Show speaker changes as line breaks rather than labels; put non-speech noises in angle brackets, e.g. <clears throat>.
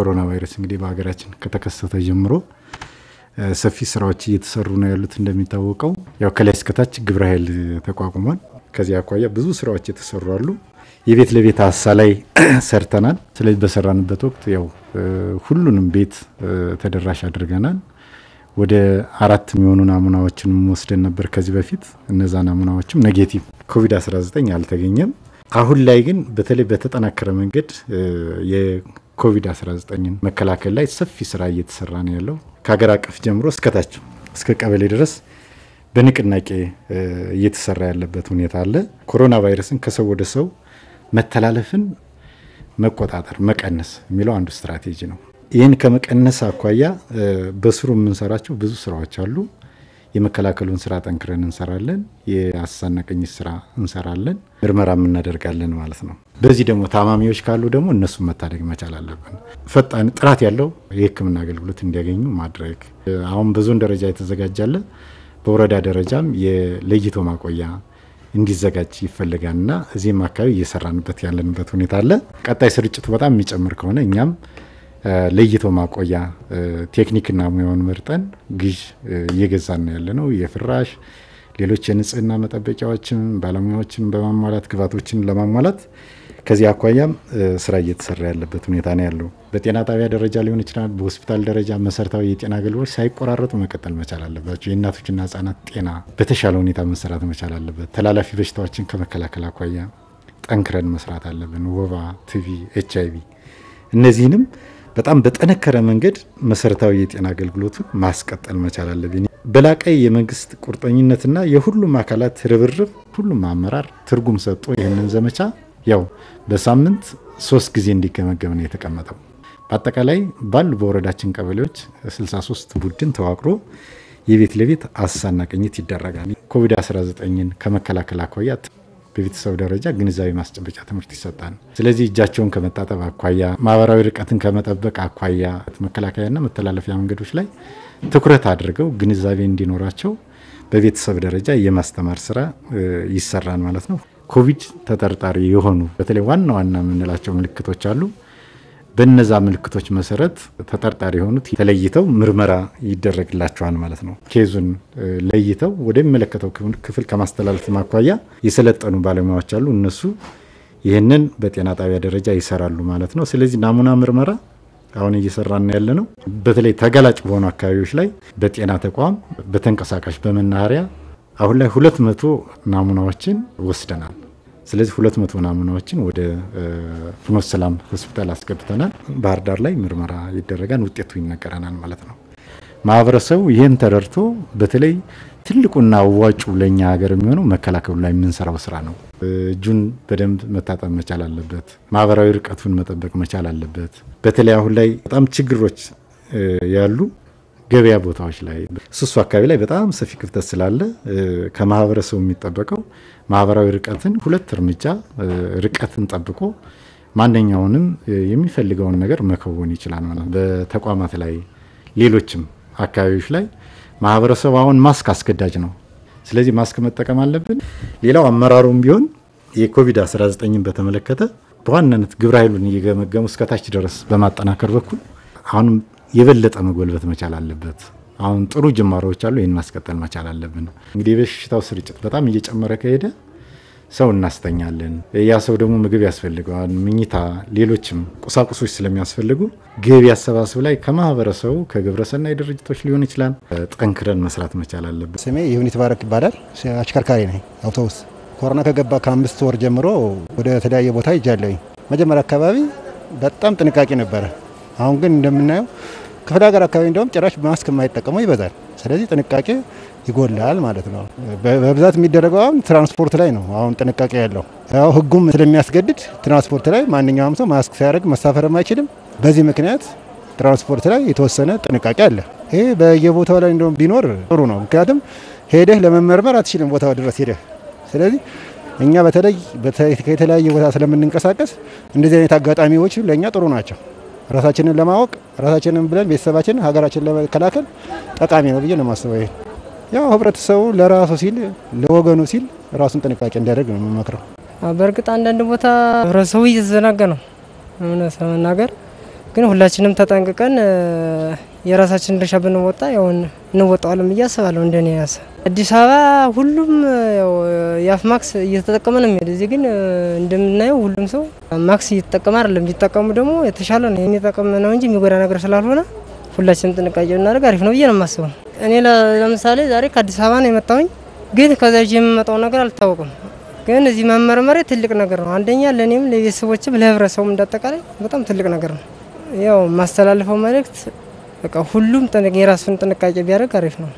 ኮሮና ቫይረስ እንግዲህ በሀገራችን ከተከሰተ ጀምሮ ሰፊ ስራዎች እየተሰሩ ነው ያሉት። እንደሚታወቀው ያው ከላይ እስከታች ግብረ ኃይል ተቋቁሟል። ከዚህ አኳያ ብዙ ስራዎች የተሰሩ አሉ። የቤት ለቤት አሰሳ ላይ <clears throat> ሰርተናል። ስለዚህ በሰራንበት ወቅት ያው ሁሉንም ቤት ተደራሽ አድርገናል። ወደ አራት የሚሆኑ ናሙናዎችን ወስደን ነበር ከዚህ በፊት። እነዛ ናሙናዎችም negative ኮቪድ-19 አልተገኘም። አሁን ላይ ግን በተለይ በተጠናከረ መንገድ የኮቪድ-19ን መከላከል ላይ ሰፊ ስራ እየተሰራ ነው ያለው ከሀገር አቀፍ ጀምሮ እስከታች እስከ ቀበሌ ድረስ በንቅናቄ እየተሰራ ያለበት ሁኔታ አለ። ኮሮና ቫይረስን ከሰው ወደ ሰው መተላለፍን መቆጣጠር መቀነስ የሚለው አንዱ ስትራቴጂ ነው። ይህን ከመቀነስ አኳያ በስሩ የምንሰራቸው ብዙ ስራዎች አሉ። የመከላከሉን ስራ ጠንክረን እንሰራለን። የአሳና ቅኝት ስራ እንሰራለን። ምርመራም እናደርጋለን ማለት ነው። በዚህ ደግሞ ታማሚዎች ካሉ ደግሞ እነሱን መታደግ መቻል አለብን። ፈጣን ጥራት ያለው የሕክምና አገልግሎት እንዲያገኙ ማድረግ አሁን በዞን ደረጃ የተዘጋጃለ በወረዳ ደረጃም የለይቶ ማቆያ እንዲዘጋጅ ይፈልጋል እና እዚህም አካባቢ እየሰራንበት ያለንበት ሁኔታ አለ። ቀጣይ ስርጭቱ በጣም የሚጨምር ከሆነ እኛም ለይቶ ማቆያ ቴክኒክና ሙያውን መርጠን ግዥ እየገዛን ነው ያለ ነው። የፍራሽ ሌሎች የንጽህና መጠበቂያዎችን ባለሙያዎችን በማሟላት ግብዓቶችን ለማሟላት ከዚህ አኳያም ስራ እየተሰራ ያለበት ሁኔታ ነው ያለው። በጤና ጣቢያ ደረጃ ሊሆን ይችላል። በሆስፒታል ደረጃ መሰረታዊ የጤና አገልግሎት ሳይቆራረጡ መቀጠል መቻል አለባቸው። የእናቶችና ህጻናት ጤና በተሻለ ሁኔታ መሰራት መቻል አለበት። ተላላፊ በሽታዎችን ከመከላከል አኳያ ጠንክረን መስራት አለብን። ወባ፣ ቲቢ፣ ኤች አይቪ እነዚህንም በጣም በጠነከረ መንገድ መሰረታዊ የጤና አገልግሎቱን ማስቀጠል መቻል አለብን። በላቀ የመንግስት ቁርጠኝነትና የሁሉም አካላት ርብርብ ሁሉም አመራር ትርጉም ሰጥቶ ይህንን ዘመቻ ያው በሳምንት ሶስት ጊዜ እንዲገመገም ነው የተቀመጠው። በአጠቃላይ ባሉ በወረዳችን ቀበሌዎች 63 ቡድን ተዋቅሮ የቤት ለቤት አሳና ቅኝት ይደረጋል። ኮቪድ-19ን ከመከላከል አኳያ በቤተሰብ ደረጃ ግንዛቤ ማስጨበጫ ትምህርት ይሰጣል። ስለዚህ እጃቸውን ከመታጠብ አኳያ፣ ማህበራዊ ርቀትን ከመጠበቅ አኳያ መከላከያና መተላለፊያ መንገዶች ላይ ትኩረት አድርገው ግንዛቤ እንዲኖራቸው በቤተሰብ ደረጃ የማስተማር ስራ ይሰራል ማለት ነው። ኮቪድ ተጠርጣሪ የሆኑ በተለይ ዋና ዋና የምንላቸው ምልክቶች አሉ። በነዛ ምልክቶች መሰረት ተጠርጣሪ የሆኑት ተለይተው ምርመራ ይደረግላቸዋል ማለት ነው። ኬዙን ለይተው ወደሚመለከተው ክፍል ከማስተላለፍ ማኳያ የሰለጠኑ ባለሙያዎች አሉ። እነሱ ይህንን በጤና ጣቢያ ደረጃ ይሰራሉ ማለት ነው። ስለዚህ ናሙና ምርመራ አሁን እየሰራን ያለ ነው። በተለይ ተጋላጭ በሆኑ አካባቢዎች ላይ በጤና ተቋም፣ በተንቀሳቃሽ በመናኸሪያ አሁን ላይ ሁለት መቶ ናሙናዎችን ወስደናል። ስለዚህ ሁለት መቶ ናሙናዎችን ወደ ፍኖተ ሰላም ሆስፒታል አስገብተናል። ባህር ዳር ላይ ምርመራ ይደረጋል፣ ውጤቱ ይነገረናል ማለት ነው። ማህበረሰቡ ይህን ተረድቶ በተለይ ትልቁና አዋጩ ለእኛ ሀገር የሚሆነው መከላከሉ ላይ የምንሰራው ስራ ነው። እጁን በደንብ መታጠብ መቻል አለበት። ማህበራዊ ርቀቱን መጠበቅ መቻል አለበት። በተለይ አሁን ላይ በጣም ችግሮች ያሉ ገበያ ቦታዎች ላይ ስሱ አካባቢ ላይ በጣም ሰፊ ክፍተት ስላለ ከማህበረሰቡ የሚጠበቀው ማህበራዊ ርቀትን ሁለት እርምጃ ርቀትን ጠብቆ ማንኛውንም የሚፈልገውን ነገር መከወን ይችላል ማለት ነው። በተቋማት ላይ ሌሎችም አካባቢዎች ላይ ማህበረሰቡ አሁን ማስክ አስገዳጅ ነው። ስለዚህ ማስክ መጠቀም አለብን። ሌላው አመራሩም ቢሆን የኮቪድ-19ን በተመለከተ በዋናነት ግብረ ኃይሉን እየገመገሙ እስከታች ድረስ በማጠናከር በኩል አሁንም የበለጠ መጎልበት መቻል አለበት። አሁን ጥሩ ጅማሮዎች አሉ። ይህን ማስቀጠል መቻል አለብን። እንግዲህ የበሽታው ስርጭት በጣም እየጨመረ ከሄደ ሰው እናስተኛለን። ያ ሰው ደግሞ ምግብ ያስፈልገዋል፣ ምኝታ፣ ሌሎችም ቁሳቁሶች ስለሚያስፈልጉ ገቢ አሰባስብ ላይ ከማህበረሰቡ ከግብረሰናይ ድርጅቶች ሊሆን ይችላል ጠንክረን መስራት መቻል አለብን።
ስሜ ይሁን ይትባረክ ይባላል። አሽከርካሪ ነኝ አውቶቡስ። ኮሮና ከገባ ከአምስት ወር ጀምሮ ወደ ተለያየ ቦታ ይጃለኝ። መጀመሪያ አካባቢ በጣም ጥንቃቄ ነበረ። አሁን ግን እንደምናየው ክፍለ ሀገር አካባቢ እንደውም ጭራሽ ማስክ የማይጠቀመው ይበዛል። ስለዚህ ጥንቃቄ ይጎላል ማለት ነው። በብዛት የሚደረገው አሁን ትራንስፖርት ላይ ነው። አሁን ጥንቃቄ ያለው ያው ሕጉም ስለሚያስገድድ ትራንስፖርት ላይ ማንኛውም ሰው ማስክ ሳያደርግ መሳፈርም አይችልም። በዚህ ምክንያት ትራንስፖርት ላይ የተወሰነ ጥንቃቄ አለ። ይሄ በየቦታው ላይ እንደውም ቢኖር ጥሩ ነው። ምክንያቱም ሄደህ ለመመርመር አትችልም ቦታው ድረስ ሄደህ። ስለዚህ እኛ በተለይ ከተለያየ ቦታ ስለምንንቀሳቀስ እንደዚህ አይነት አጋጣሚዎች ለእኛ ጥሩ ናቸው። ራሳችንን ለማወቅ ራሳችንን ብለን ቤተሰባችንን ሀገራችንን ለመከላከል ጠቃሚ ነው ብዬ ነው የማስበው። ይሄ ያው ህብረተሰቡ ለራሱ ሲል ለወገኑ ሲል ራሱን ጥንቃቄ እንዲያደርግ ነው የምመክረው።
በእርግጥ አንዳንድ ቦታ ህብረተሰቡ እየተዘናጋ ነው። እውነት ለመናገር ግን ሁላችንም ተጠንቅቀን የራሳችን ድርሻ ብንወጣ ያው እንወጣዋለን ብዬ አስባለሁ። እንደኔ ያሰ አዲስ አበባ ሁሉም የአፍ ማክስ እየተጠቀመ ነው የሚሄድ። እዚህ ግን እንደምናየው ሁሉም ሰው ማክስ እየተጠቀመ አይደለም። ቢጠቀሙ ደግሞ የተሻለ ነው የሚጠቀም ነው እንጂ የሚጎዳ ነገር ስላልሆነ ሁላችንም ጥንቃቄ ብናደርግ አሪፍ ነው ብዬ ነው የማስበው። እኔ ለምሳሌ ዛሬ ከአዲስ አበባ ነው የመጣሁኝ፣ ግን ከዛ ይዤ የምመጣው ነገር አልታወቅም። ግን እዚህ መመርመሬ ትልቅ ነገር ነው። አንደኛ ለእኔም ለቤተሰቦችም ለህብረተሰቡም እንዳጠቃላይ በጣም ትልቅ ነገር ነው። ያው ማስተላልፈው መልእክት በቃ ሁሉም የራሱን ጥንቃቄ ቢያደርግ አሪፍ ነው።